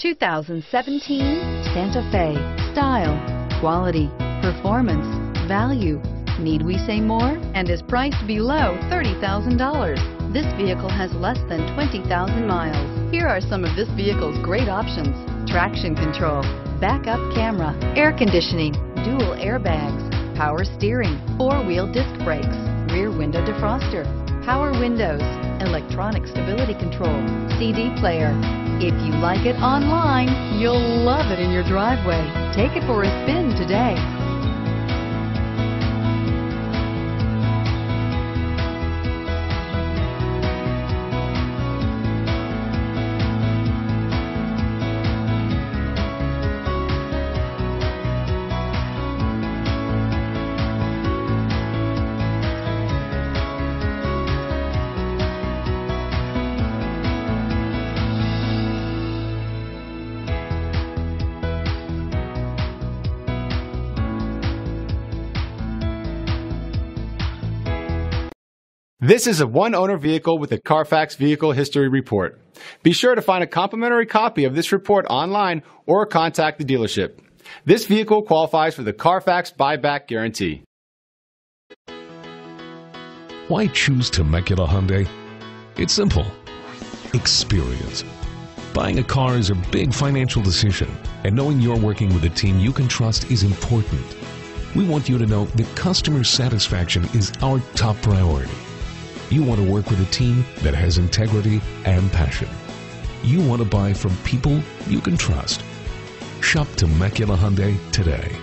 2017 Santa Fe. Style, quality, performance, value. Need we say more? And is priced below $30,000. This vehicle has less than 20,000 miles. Here are some of this vehicle's great options. Traction control, backup camera, air conditioning, dual airbags, power steering, four-wheel disc brakes, rear window defroster, power windows, electronic stability control, CD player. If you like it online, you'll love it in your driveway. Take it for a spin today. This is a one-owner vehicle with a Carfax Vehicle History Report. Be sure to find a complimentary copy of this report online or contact the dealership. This vehicle qualifies for the Carfax buyback guarantee. Why choose Temecula Hyundai? It's simple. Experience. Buying a car is a big financial decision, and knowing you're working with a team you can trust is important. We want you to know that customer satisfaction is our top priority. You want to work with a team that has integrity and passion. You want to buy from people you can trust. Shop Temecula Hyundai today.